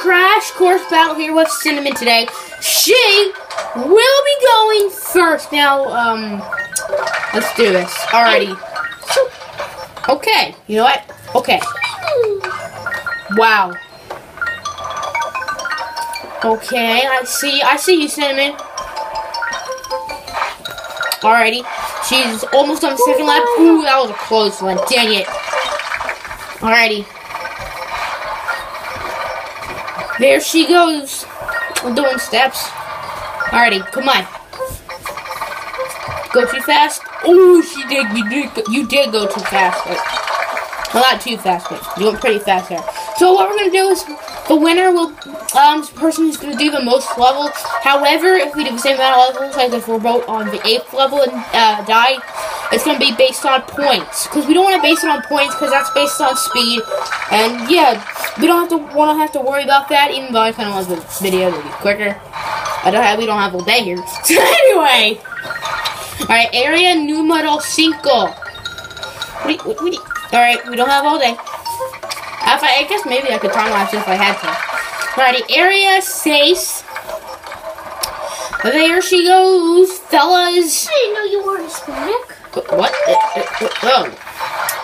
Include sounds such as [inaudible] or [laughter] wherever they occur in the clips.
crash course battle here with Cinnamon today. She will be going first. Now, um, let's do this. Alrighty. Okay, you know what? Okay. Wow. Okay, I see. I see you, Cinnamon. Alrighty. She's almost on the second lap. Ooh, that was a close one. Dang it. Alrighty. There she goes. I'm doing steps. Alrighty, come on. Go too fast. Oh, she did. You did. Go, you did go too fast. Well, not too fast, but you went pretty fast there. So what we're gonna do is the winner will um person who's gonna do the most levels. However, if we do the same amount of levels, like if we're both on the eighth level and uh, die, it's gonna be based on points because we don't want to base it on points because that's based on speed. And yeah, we don't have to want to have to worry about that. Even though I kind of want the video to be quicker. I don't have we don't have all day here. So anyway. Alright, area numero cinco. What do you, what, what do you, Alright, we don't have all day. If I, I guess maybe I could time lapse if I had to. Alrighty, area seis. There she goes, fellas. I didn't know you were Hispanic. What? Uh, uh, uh, oh.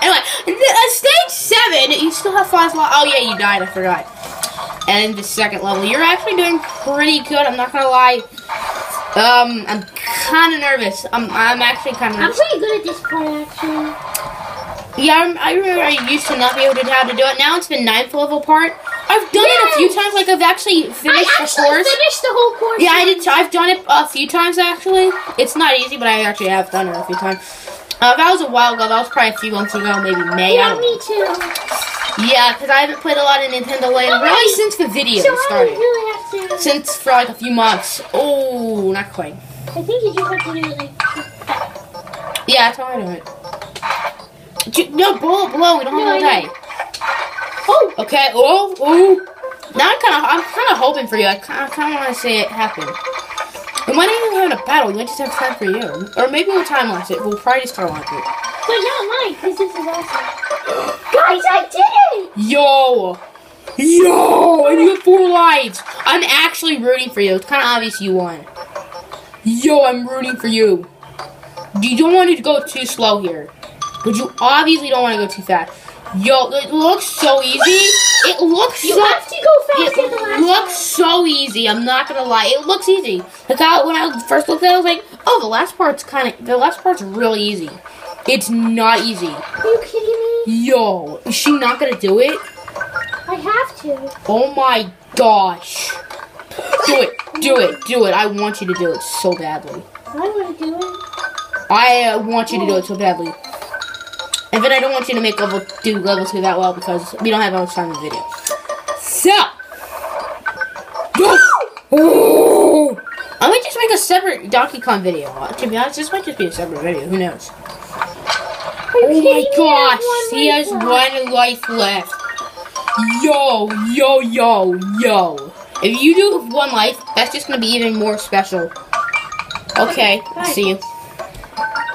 Anyway, uh, stage seven, you still have five lives. Oh yeah, you died, I forgot. And the second level, you're actually doing pretty good, I'm not gonna lie. Um, I'm kind of nervous. I'm, I'm actually kind of I'm pretty good at this part, actually. Yeah, I'm, I remember I used to not be able to how to do it. Now it's the ninth level part. I've done it a few times. Like I've actually finished I the actually course. finished the whole course. Yeah, I did. I've done it a few times actually. It's not easy, but I actually have done it a few times. Uh, that was a while ago. That was probably a few months ago, maybe May. I Yeah, me too. Yeah, because I haven't played a lot of Nintendo Land really since the video So I started. really have to. Since for like a few months. Oh, not quite. I think you just have to do it like. Yeah, that's how I do it. No, blow, blow. We don't have all No, day. Oh, Okay. Oh, oh. Now I'm kind of, I'm kind of hoping for you. I kind of want to see it happen. We might not even have a battle. We just have time for you, or maybe we'll time lapse it. We'll probably time lapse it. but not mine, because this is awesome. Guys, I did it! Yo, yo, and you have four lives. I'm actually rooting for you. It's kind of obvious you won. Yo, I'm rooting for you. You don't want to go too slow here, but you obviously don't want to go too fast. Yo, it looks so easy. It looks You so. have to go than It last looks so easy. I'm not gonna lie. It looks easy. Like I, when I first looked at it, I was like, "Oh, the last part's kind of the last part's really easy." It's not easy. Are you kidding me? Yo, is she not gonna do it? I have to. Oh my gosh! Do it, do it, do it. I want you to do it so badly. I want to do it. I uh, want you to do it so badly. And then I don't want you to make level do level two that well because we don't have much time in the video. So! I might just make a separate Donkey Kong video. Uh, To be honest, this might just be a separate video. Who knows? Oh my kidding me? I have gosh! He has one life left. Yo, yo, yo, yo. If you do one life, that's just gonna be even more special. Okay, see you.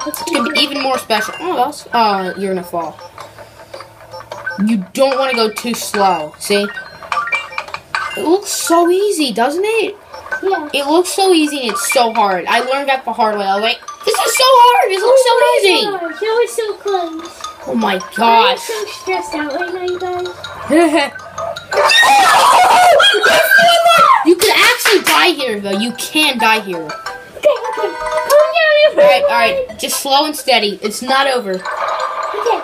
It's gonna be even more special. Oh, that's, uh, you're gonna fall. You don't want to go too slow. See? It looks so easy, doesn't it? Yeah. It looks so easy and it's so hard. I learned that the hard way. I was like, this is so hard. This looks so Oh easy. my gosh, that was so close. Oh my gosh. I'm so stressed out right now, you guys. [laughs] you could actually die here, though. You can die here. Okay, okay. All right, all right. Just slow and steady. It's not over. Okay.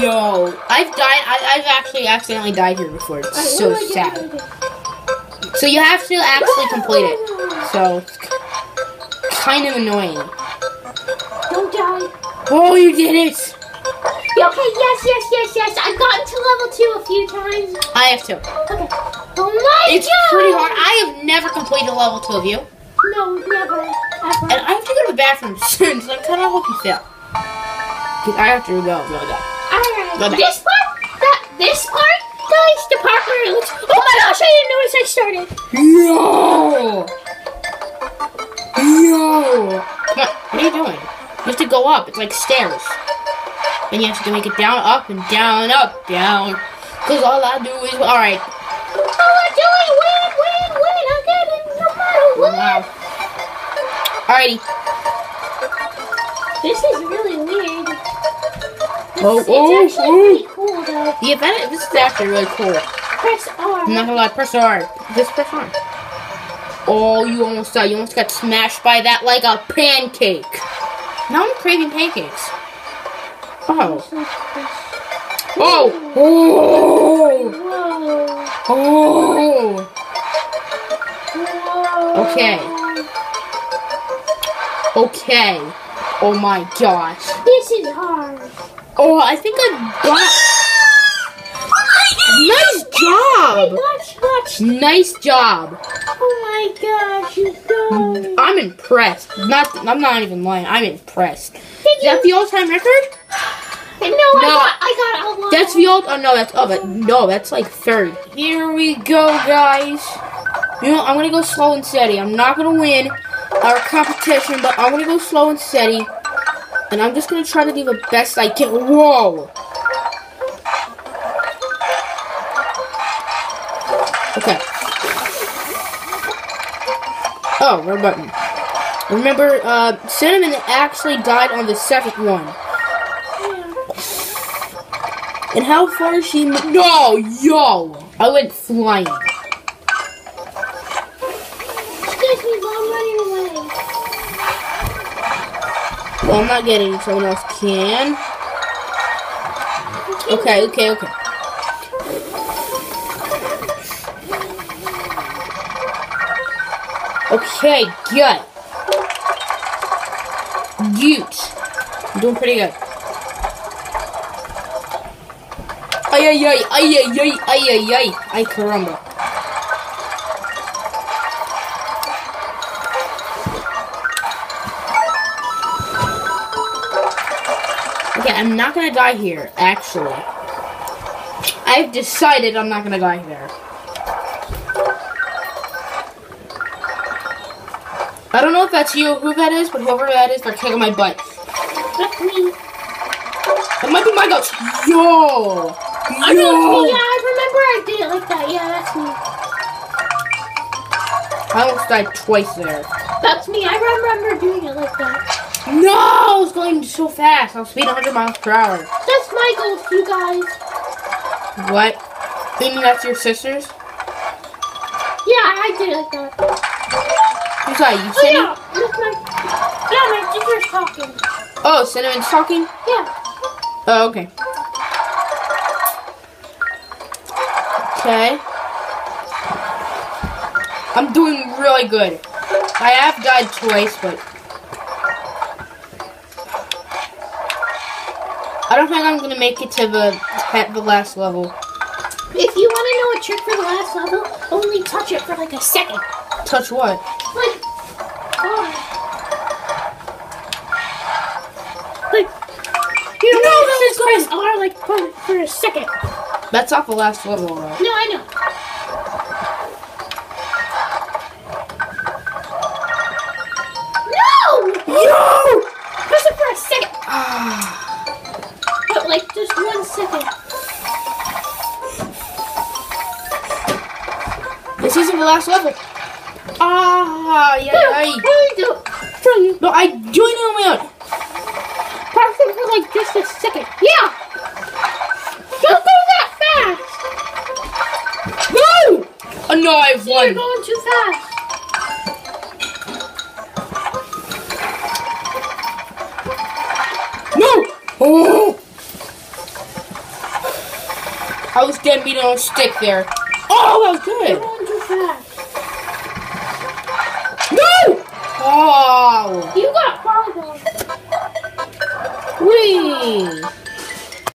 Yo, I've died. I, I've actually accidentally died here before. It's Alright, so what do I do? sad. What do I do? So you have to actually complete it. So it's kind of annoying. Don't die. Oh, you did it! Yeah, Okay, yes, yes, yes, yes. I've gotten to level two a few times. I have to. Okay. Oh my It's god! pretty hard. I have never completed level two of you, No, never. And I have to go to the bathroom soon. So I'm kind of you fail. 'Cause I have to go. Go go. Alright. Go. This part, that, this part, guys, the part where it looks. Oh my gosh, I didn't notice I started. Yo! Yo! Come on, what are you doing? You have to go up. It's like stairs. And you have to make it down, up, and down, up, down. Because all I do is. Alright. Alrighty. This is really weird. Oh, it's, oh, it's actually oh. pretty cool though. Yeah, that, this is actually really cool. Press R. I'm not gonna lie, press R. Just press R. Oh, you almost died. You almost got smashed by that like a pancake. Now I'm craving pancakes. Oh. Oh. Oh. Whoa. Oh. Whoa. Okay. Okay. Oh my gosh. This is hard. Oh, I think I got. Nice job. Watch, watch. Nice job. Oh my gosh, oh you go. I'm impressed. Not. I'm not even lying. I'm impressed. Did Is that the all-time record? No, I got, I got a lot. That's the old. Oh no, that's oh, but no, that's like third. Here we go, guys. You know, I'm gonna go slow and steady. I'm not gonna win our competition, but I'm gonna go slow and steady, and I'm just gonna try to do the best I can. Whoa. Okay. Oh, red button. Remember, uh, Cinnamon actually died on the second one. And how far she? No, yo! I went flying. Well, I'm not getting. Someone else can. Okay, okay, okay. Okay, good. Ute. I'm doing pretty good. Ay, ay, ay, ay, ay, ay, ay, ay. Ay, caramba. Okay, I'm not gonna die here, actually. I've decided I'm not gonna die here. I don't know if that's you, who that is, but whoever that is, they're kicking my butt. That's me. It might be my ghost. Yo! I know, Yo! yeah, I remember I did it like that. Yeah, that's me. I almost died twice there. That's me. I remember doing it like that. No! I was going so fast. I'll speed 100 miles per hour. That's my ghost, you guys. What? You mean that's your sister's? Yeah, I did it like that. Who's that? You Oh yeah, that's my. Yeah, my sister's talking. Oh, Cinnamon's talking? Yeah. Oh, okay. Okay. I'm doing really good. I have died twice, but I don't think I'm gonna make it to the the last level. If you want to know a trick for the last level, only touch it for like a second. Touch what? Like, oh. Like, you know, No, this is press like for, for a second. That's not the last level, though. No, I know. The last level. Ah, yeah, No, yeah. really do. Show you. No, I doing it on my own. It for like just a second. Yeah. Don't go that fast. No! Oh, no, I've won. You're going too fast. No! Oh! I was getting beat on a stick there. Oh, that was good. You got fouled. Wee.